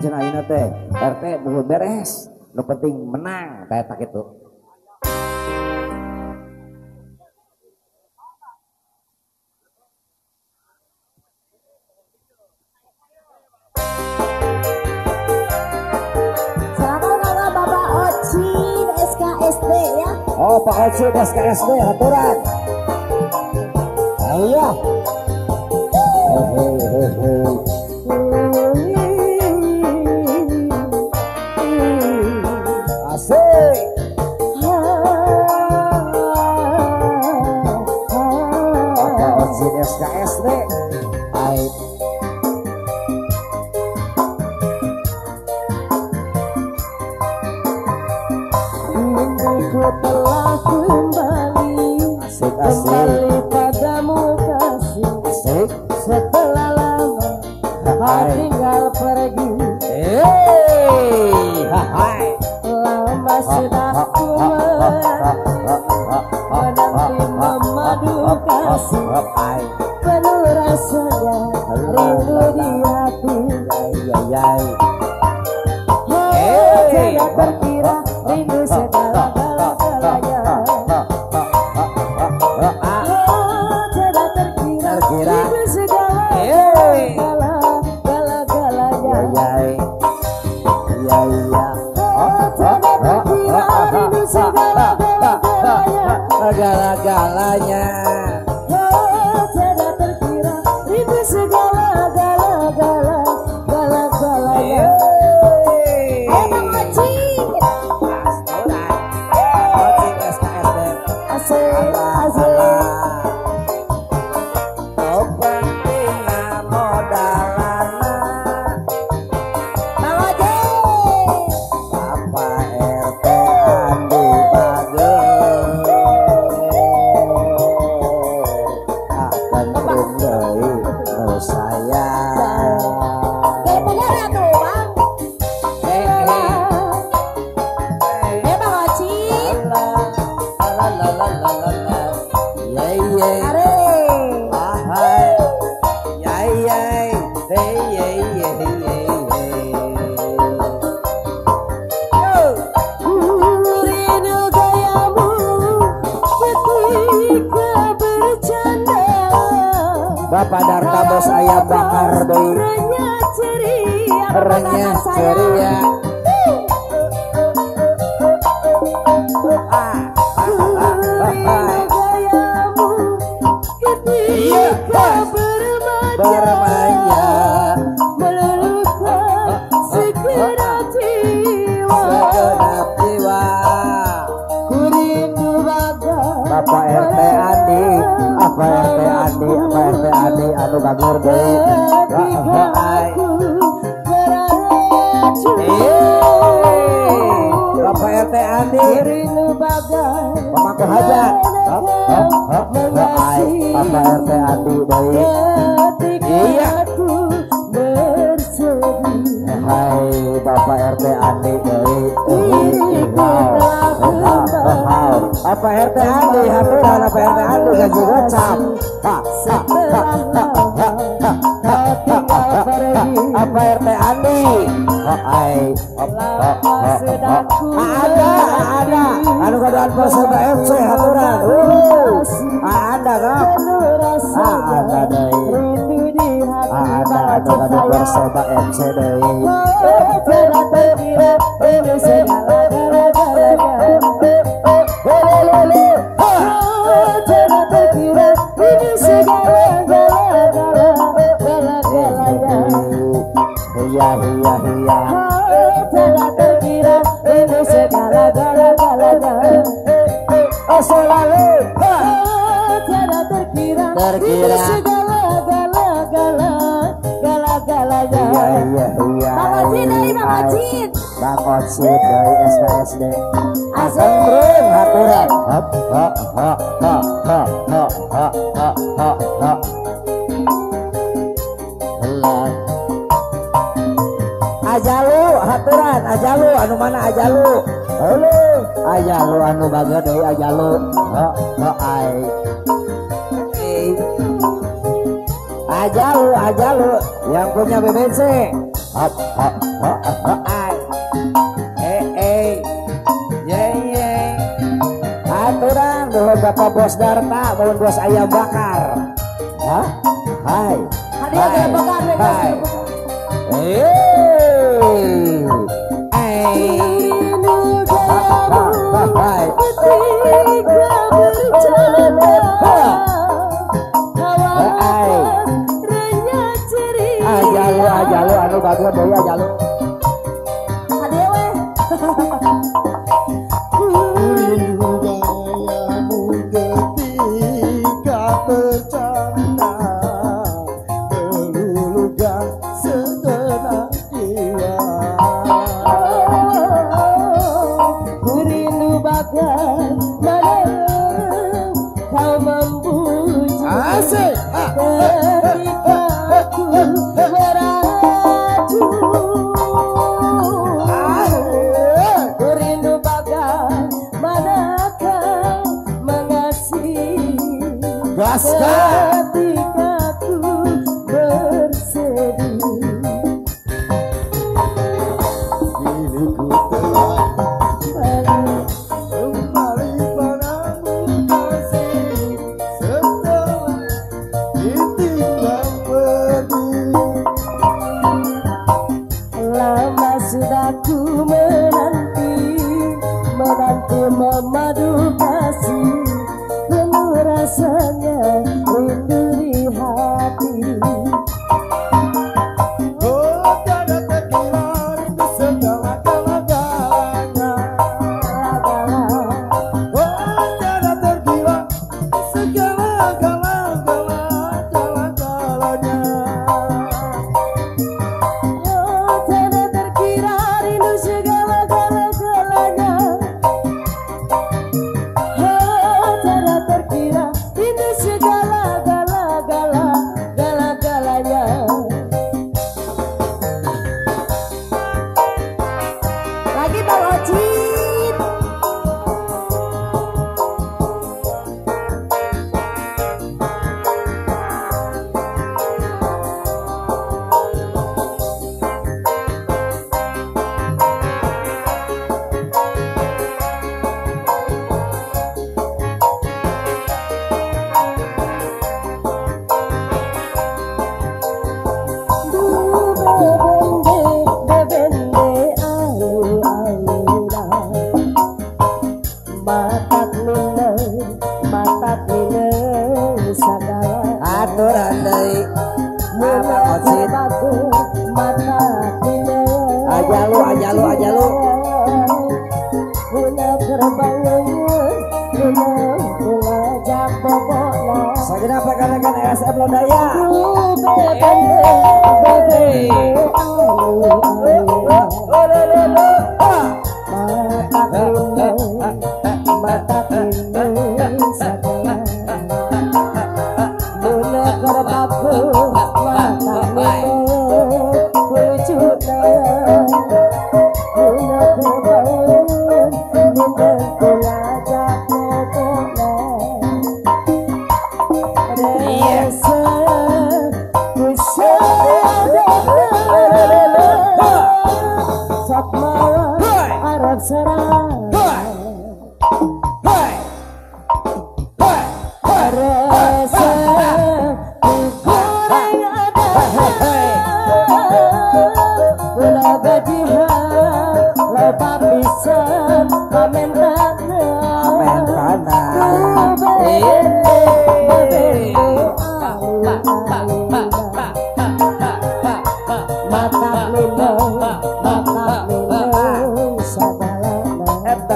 cina ini teh RT belum beres nu penting menang teh tak itu SKSD ya. Oh, Pak Ocin SKSD aturan. Oh, iya. Ayo. Hehehe. Tinggal pergi. Hey! Hai Lama sudah ku menanti memadu kasih Penuh rasanya rindu di hati Oh, tidak terkira rindu segala-galanya Abas ayah bakar doi Renyah ceria Bermanja anu Bapak RT Andi? Pemangku hajat. Bapak ya, RT Iya. Hai Bapak RT Andi deui Bapak RT Andi? Hapuran Bapak RT Andi? Gaji juga cap. Pak RT Andi. Ada, ada. Anu kadoan Persib FC haturan. Uh. Ah, ada, Kak. Ah, ada, deh. Ah, ada, ada kadoan oh, FC deh. Terkira Iya iya iya. Bang Ocin dari Bang Ocin Bang Ocin dari SKSD Asik. Asem haturan hop hop hop hop hop hop hop hop hop Helah Ajalu haturan Ajalu anu mana Ajalu? Halo. Ajalu anu baga deui Ajalu. Hok hok ai Ajalu Ajalu yang punya BBC Hop hop Bapak Bos Darta, Bos Bos Ayam Bakar. Hah? Hai. Hadiah ayam bakar, Hai. Hey. aja lu aja lu Sageda rekan-rekan RSM Lodaya Mata será.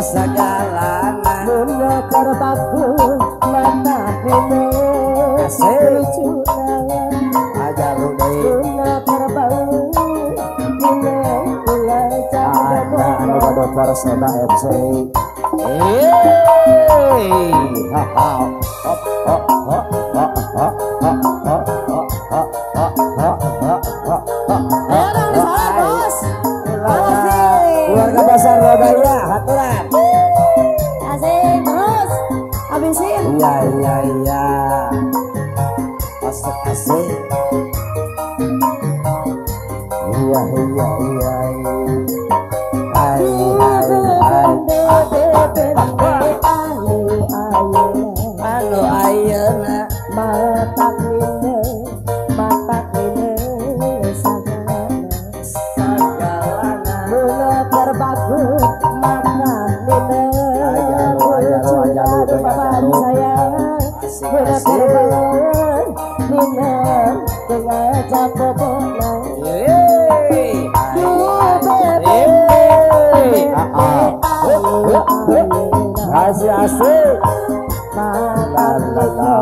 rasa galana Muna kerbaku mata bumi Serucu Aja rumai Muna kerbau Mulai mulai FC Ha ha keluarga besar Rodaya haturan asik terus? Habisin? Iya iya iya. Masi Matakliko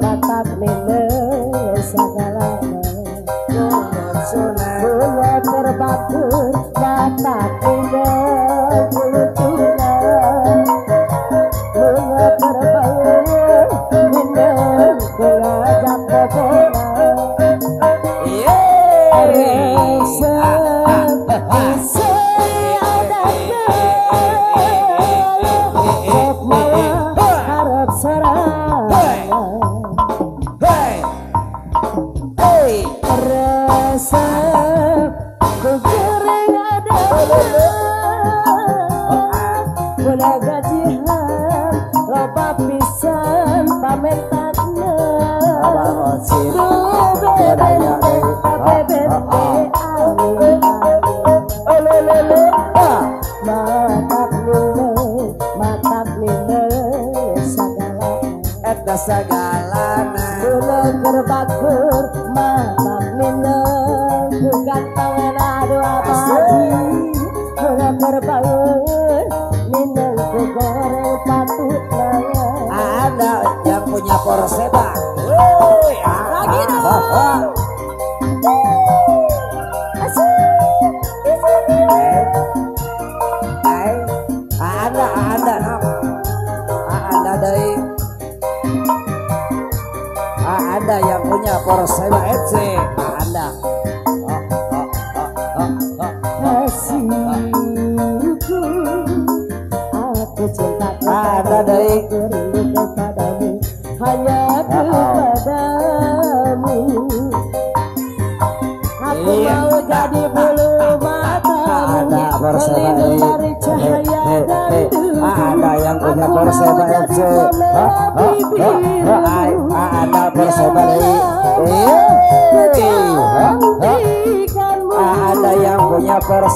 Matakliko Sagalaka Kukusunan Kukusunan Kukusunan por Seba Etsy.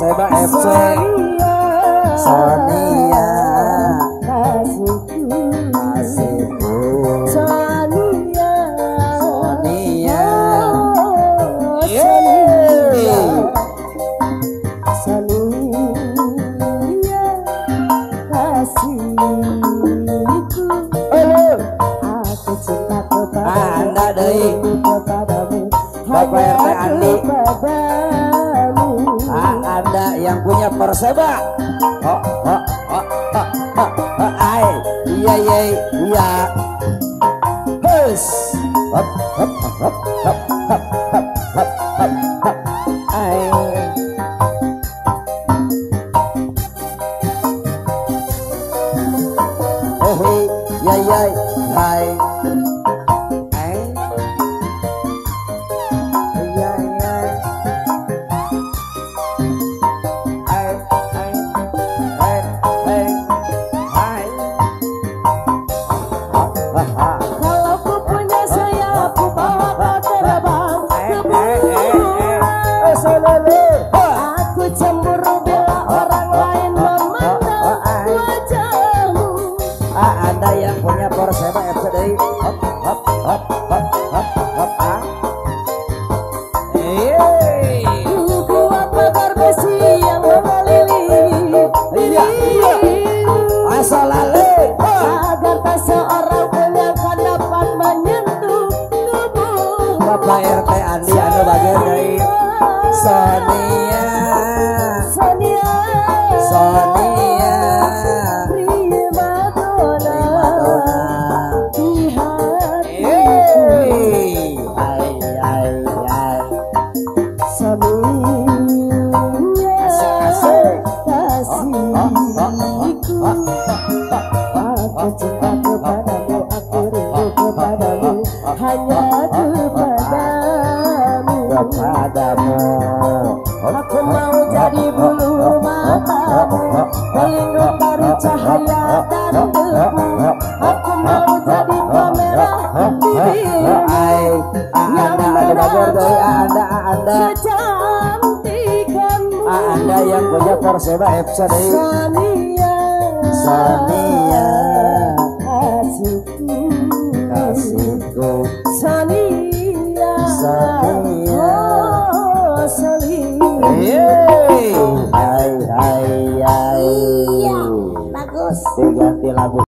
Seba FC Sonia. Asiku Sonia. Sonia. Sonia. Aku cinta Bapak RT Andi yang punya persebak Sonia. Sonia. Prima Donna. Prima Hai, ada ada berdoi, ada ada. Ah, yang punya Perseba FC. Sania, Sania, kasihku, kasihku. Sania, Sania, oh Sania. Yeay, hai hai hai. Iya, bagus. Diganti lagu.